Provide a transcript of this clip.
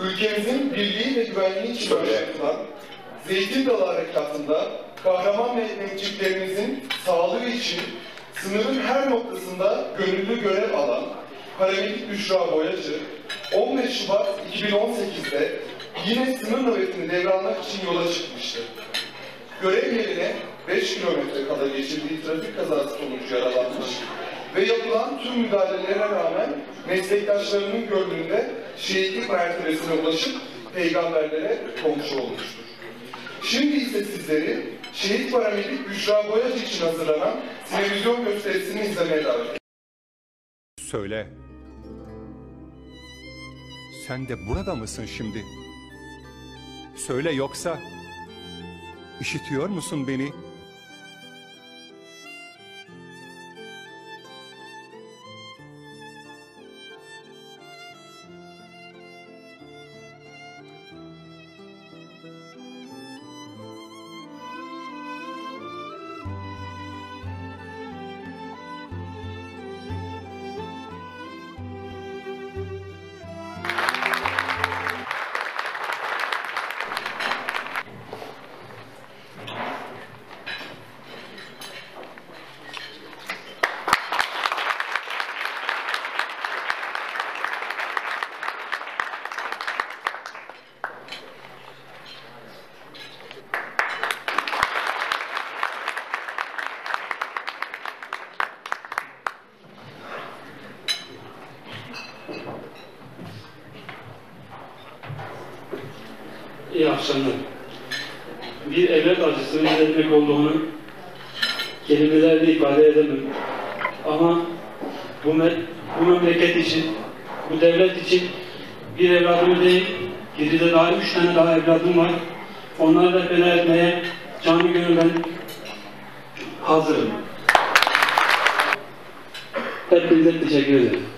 ülkemizin birliği ve güvenliği için başlatılan Zeytin Dalı Harekatı'nda kahraman mehmetçiklerimizin sağlığı için sınırın her noktasında gönüllü görev alan Paramedik Büşra Boyacı 15 Şubat 2018'de yine sınır nöbetini devralmak için yola çıkmıştı. Görev yerine 5 kilometre kala geçirdiği trafik kazası sonucu yaralanmış ve yapılan tüm müdahalelere rağmen meslektaşlarının gönlünde şehitlik mertebesine ulaşıp peygamberlere komşu olmuştur. Şimdi ise sizleri şehit paramedik Büşra Boyacı için hazırlanan televizyon gösterisini izlemeye davet. Söyle. Sen de burada mısın şimdi? Söyle yoksa işitiyor musun beni? İyi akşamlar. Bir evlat acısı hissetmek olduğunu kelimelerle ifade edemem. Ama bu, me bu memleket için, bu devlet için bir evladım değil, geride daha üç tane daha evladım var. Onları da feda etmeye canı gönülden hazırım. Hepinize teşekkür ederim.